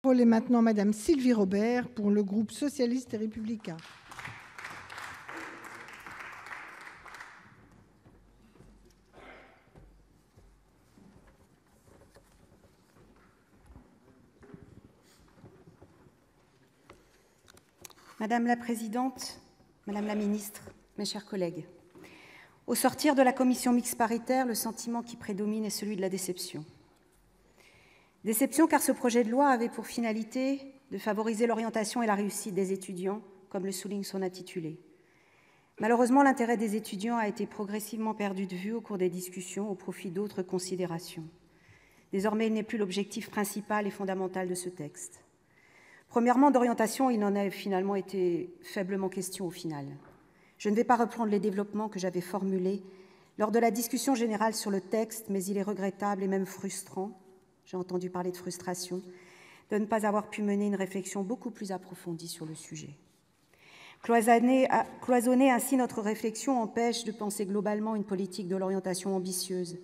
Parole est maintenant Madame Sylvie Robert pour le groupe socialiste et républicain. Madame la présidente, madame la ministre, mes chers collègues, au sortir de la commission mixte paritaire, le sentiment qui prédomine est celui de la déception. Déception car ce projet de loi avait pour finalité de favoriser l'orientation et la réussite des étudiants, comme le souligne son intitulé. Malheureusement, l'intérêt des étudiants a été progressivement perdu de vue au cours des discussions au profit d'autres considérations. Désormais, il n'est plus l'objectif principal et fondamental de ce texte. Premièrement, d'orientation, il n'en a finalement été faiblement question au final. Je ne vais pas reprendre les développements que j'avais formulés lors de la discussion générale sur le texte, mais il est regrettable et même frustrant, j'ai entendu parler de frustration, de ne pas avoir pu mener une réflexion beaucoup plus approfondie sur le sujet. Cloisonner, ainsi notre réflexion empêche de penser globalement une politique de l'orientation ambitieuse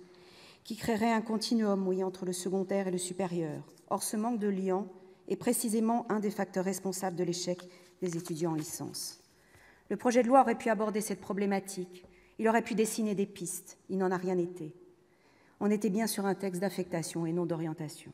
qui créerait un continuum oui, entre le secondaire et le supérieur. Or, ce manque de lien est précisément un des facteurs responsables de l'échec des étudiants en licence. Le projet de loi aurait pu aborder cette problématique, il aurait pu dessiner des pistes, il n'en a rien été. On était bien sur un texte d'affectation et non d'orientation.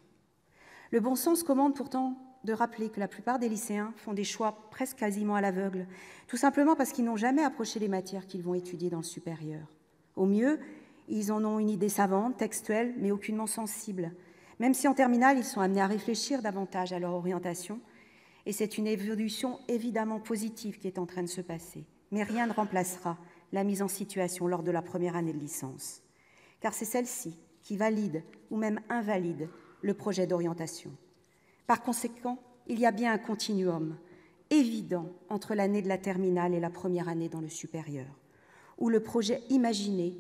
Le bon sens commande pourtant de rappeler que la plupart des lycéens font des choix presque quasiment à l'aveugle, tout simplement parce qu'ils n'ont jamais approché les matières qu'ils vont étudier dans le supérieur. Au mieux, ils en ont une idée savante, textuelle, mais aucunement sensible, même si en terminale, ils sont amenés à réfléchir davantage à leur orientation, et c'est une évolution évidemment positive qui est en train de se passer. Mais rien ne remplacera la mise en situation lors de la première année de licence, car c'est celle-ci qui valide ou même invalide le projet d'orientation. Par conséquent, il y a bien un continuum évident entre l'année de la terminale et la première année dans le supérieur, où le projet imaginé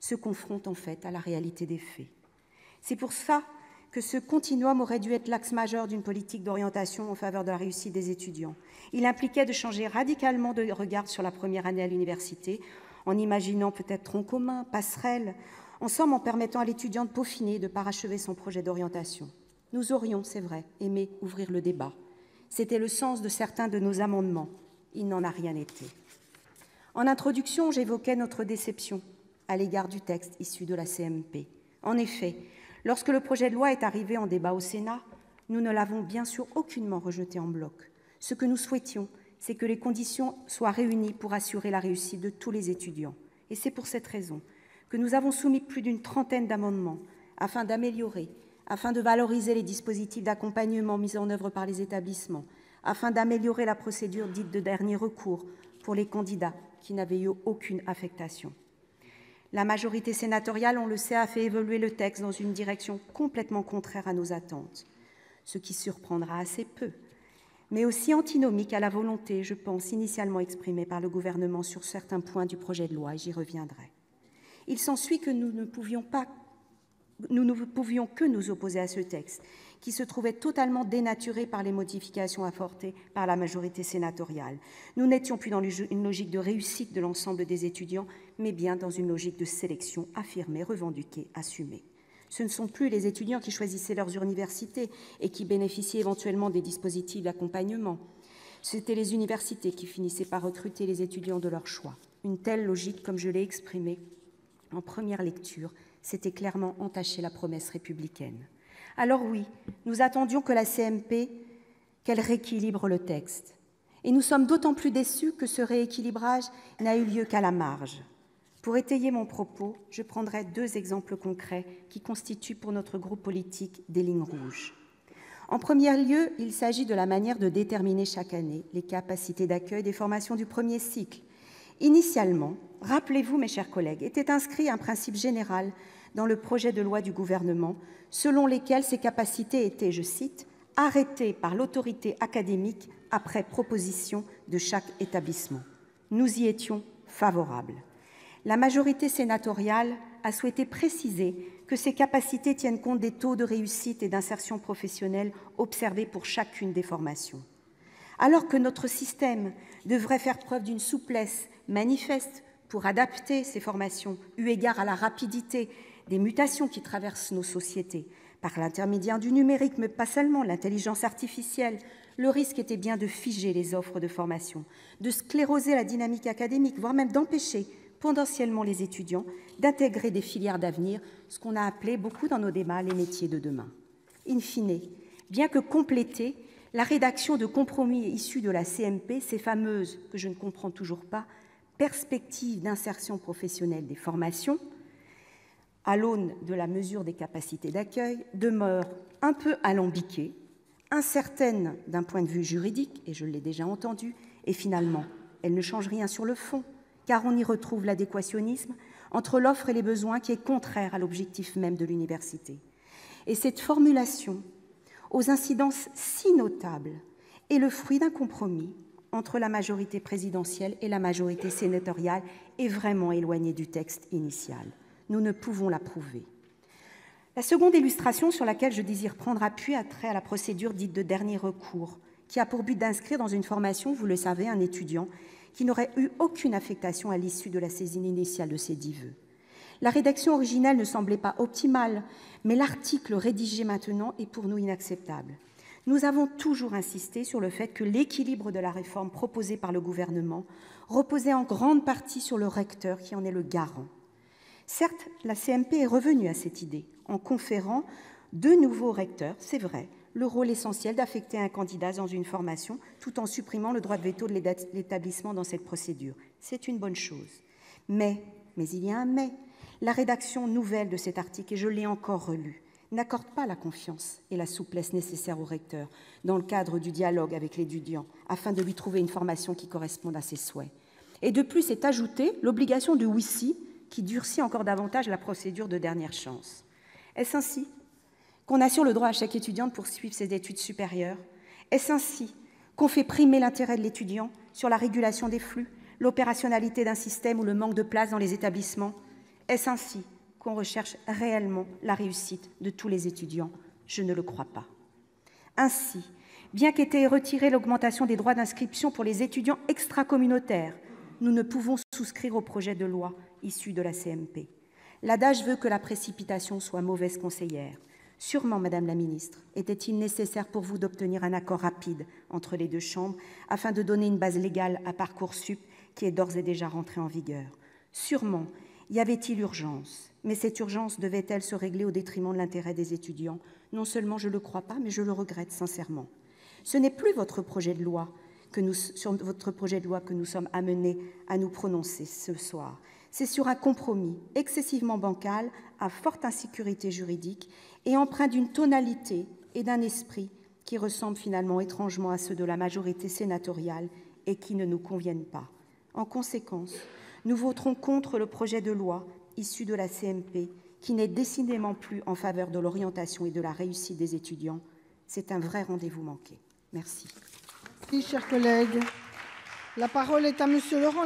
se confronte en fait à la réalité des faits. C'est pour ça que ce continuum aurait dû être l'axe majeur d'une politique d'orientation en faveur de la réussite des étudiants. Il impliquait de changer radicalement de regard sur la première année à l'université, en imaginant peut-être tronc commun, passerelle, en somme en permettant à l'étudiant de peaufiner, de parachever son projet d'orientation. Nous aurions, c'est vrai, aimé ouvrir le débat. C'était le sens de certains de nos amendements. Il n'en a rien été. En introduction, j'évoquais notre déception à l'égard du texte issu de la CMP. En effet, Lorsque le projet de loi est arrivé en débat au Sénat, nous ne l'avons bien sûr aucunement rejeté en bloc. Ce que nous souhaitions, c'est que les conditions soient réunies pour assurer la réussite de tous les étudiants. Et c'est pour cette raison que nous avons soumis plus d'une trentaine d'amendements afin d'améliorer, afin de valoriser les dispositifs d'accompagnement mis en œuvre par les établissements, afin d'améliorer la procédure dite de dernier recours pour les candidats qui n'avaient eu aucune affectation. La majorité sénatoriale, on le sait, a fait évoluer le texte dans une direction complètement contraire à nos attentes, ce qui surprendra assez peu, mais aussi antinomique à la volonté, je pense, initialement exprimée par le gouvernement sur certains points du projet de loi, et j'y reviendrai. Il s'ensuit que nous ne pouvions pas nous ne pouvions que nous opposer à ce texte, qui se trouvait totalement dénaturé par les modifications apportées par la majorité sénatoriale. Nous n'étions plus dans une logique de réussite de l'ensemble des étudiants, mais bien dans une logique de sélection affirmée, revendiquée, assumée. Ce ne sont plus les étudiants qui choisissaient leurs universités et qui bénéficiaient éventuellement des dispositifs d'accompagnement. C'étaient les universités qui finissaient par recruter les étudiants de leur choix. Une telle logique, comme je l'ai exprimé en première lecture, c'était clairement entaché la promesse républicaine. Alors oui, nous attendions que la CMP, qu'elle rééquilibre le texte. Et nous sommes d'autant plus déçus que ce rééquilibrage n'a eu lieu qu'à la marge. Pour étayer mon propos, je prendrai deux exemples concrets qui constituent pour notre groupe politique des lignes rouges. En premier lieu, il s'agit de la manière de déterminer chaque année les capacités d'accueil des formations du premier cycle. Initialement, rappelez-vous, mes chers collègues, était inscrit un principe général dans le projet de loi du gouvernement, selon lesquels ces capacités étaient, je cite, arrêtées par l'autorité académique après proposition de chaque établissement. Nous y étions favorables. La majorité sénatoriale a souhaité préciser que ces capacités tiennent compte des taux de réussite et d'insertion professionnelle observés pour chacune des formations. Alors que notre système devrait faire preuve d'une souplesse manifeste pour adapter ces formations, eu égard à la rapidité des mutations qui traversent nos sociétés, par l'intermédiaire du numérique, mais pas seulement, l'intelligence artificielle, le risque était bien de figer les offres de formation, de scléroser la dynamique académique, voire même d'empêcher potentiellement les étudiants d'intégrer des filières d'avenir, ce qu'on a appelé beaucoup dans nos débats les métiers de demain. In fine, bien que complétée, la rédaction de compromis issus de la CMP, ces fameuses, que je ne comprends toujours pas, perspectives d'insertion professionnelle des formations, à l'aune de la mesure des capacités d'accueil, demeure un peu alambiquée, incertaine d'un point de vue juridique, et je l'ai déjà entendu, et finalement, elle ne change rien sur le fond, car on y retrouve l'adéquationnisme entre l'offre et les besoins qui est contraire à l'objectif même de l'université. Et cette formulation, aux incidences si notables, est le fruit d'un compromis entre la majorité présidentielle et la majorité sénatoriale est vraiment éloignée du texte initial. Nous ne pouvons l'approuver. La seconde illustration sur laquelle je désire prendre appui a trait à la procédure dite de dernier recours, qui a pour but d'inscrire dans une formation, vous le savez, un étudiant qui n'aurait eu aucune affectation à l'issue de la saisine initiale de ses dix vœux. La rédaction originale ne semblait pas optimale, mais l'article rédigé maintenant est pour nous inacceptable. Nous avons toujours insisté sur le fait que l'équilibre de la réforme proposée par le gouvernement reposait en grande partie sur le recteur qui en est le garant. Certes, la CMP est revenue à cette idée en conférant de nouveaux recteurs, c'est vrai, le rôle essentiel d'affecter un candidat dans une formation tout en supprimant le droit de veto de l'établissement dans cette procédure. C'est une bonne chose. Mais, mais il y a un mais, la rédaction nouvelle de cet article, et je l'ai encore relu, n'accorde pas la confiance et la souplesse nécessaires au recteur dans le cadre du dialogue avec l'étudiant afin de lui trouver une formation qui corresponde à ses souhaits. Et de plus est ajoutée l'obligation de WICI qui durcit encore davantage la procédure de dernière chance. Est-ce ainsi qu'on assure le droit à chaque étudiant de poursuivre ses études supérieures Est-ce ainsi qu'on fait primer l'intérêt de l'étudiant sur la régulation des flux, l'opérationnalité d'un système ou le manque de place dans les établissements? Est-ce ainsi qu'on recherche réellement la réussite de tous les étudiants? Je ne le crois pas. Ainsi, bien qu'ait été retirée l'augmentation des droits d'inscription pour les étudiants extracommunautaires, nous ne pouvons souscrire au projet de loi issu de la CMP. L'adage veut que la précipitation soit mauvaise conseillère. Sûrement, Madame la Ministre, était-il nécessaire pour vous d'obtenir un accord rapide entre les deux chambres afin de donner une base légale à Parcoursup qui est d'ores et déjà rentré en vigueur? Sûrement, y avait-il urgence? Mais cette urgence devait-elle se régler au détriment de l'intérêt des étudiants? Non seulement je ne le crois pas, mais je le regrette sincèrement. Ce n'est plus votre projet de loi sur votre projet de loi que nous sommes amenés à nous prononcer ce soir c'est sur un compromis excessivement bancal, à forte insécurité juridique et empreint d'une tonalité et d'un esprit qui ressemblent finalement étrangement à ceux de la majorité sénatoriale et qui ne nous conviennent pas. En conséquence, nous voterons contre le projet de loi issu de la CMP qui n'est décidément plus en faveur de l'orientation et de la réussite des étudiants. C'est un vrai rendez-vous manqué. Merci. Merci, chers collègues. La parole est à Monsieur Laurent